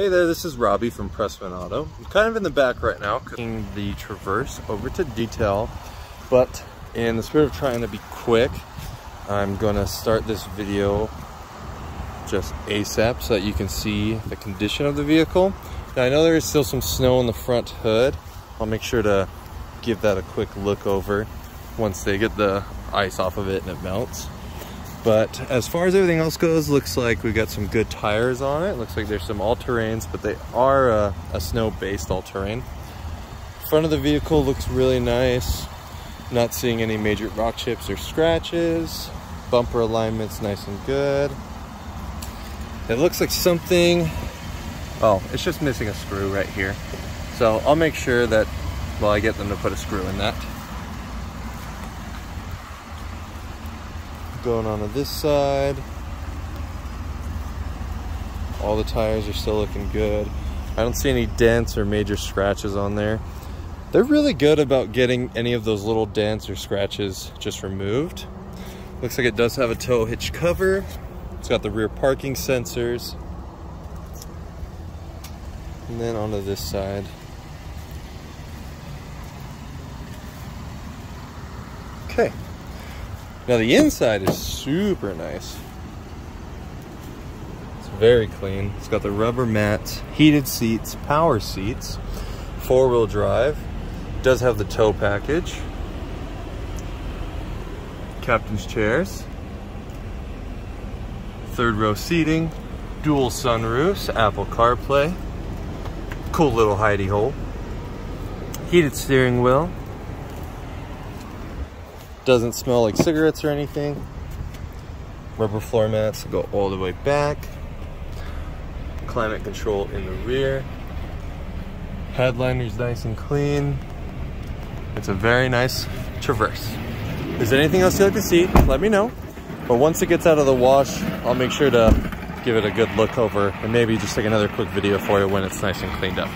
Hey there, this is Robbie from Pressman Auto. I'm kind of in the back right now, cooking the Traverse over to detail, but in the spirit of trying to be quick, I'm gonna start this video just ASAP so that you can see the condition of the vehicle. Now I know there is still some snow on the front hood. I'll make sure to give that a quick look over once they get the ice off of it and it melts. But as far as everything else goes, looks like we got some good tires on it. Looks like there's some all-terrains, but they are a, a snow-based all-terrain. Front of the vehicle looks really nice. Not seeing any major rock chips or scratches. Bumper alignment's nice and good. It looks like something, oh, it's just missing a screw right here. So I'll make sure that, well, I get them to put a screw in that. Going on to this side. All the tires are still looking good. I don't see any dents or major scratches on there. They're really good about getting any of those little dents or scratches just removed. Looks like it does have a tow hitch cover. It's got the rear parking sensors. And then onto this side. Okay, now the inside is super nice. It's very clean. It's got the rubber mats, heated seats, power seats, four-wheel drive. It does have the tow package. Captain's chairs. Third row seating, dual sunroofs, Apple CarPlay. Cool little hidey hole. Heated steering wheel, doesn't smell like cigarettes or anything. Rubber floor mats go all the way back. Climate control in the rear. Headliner's nice and clean. It's a very nice Traverse. If there's anything else you'd like to see, let me know. But once it gets out of the wash, I'll make sure to give it a good look over and maybe just take another quick video for you when it's nice and cleaned up.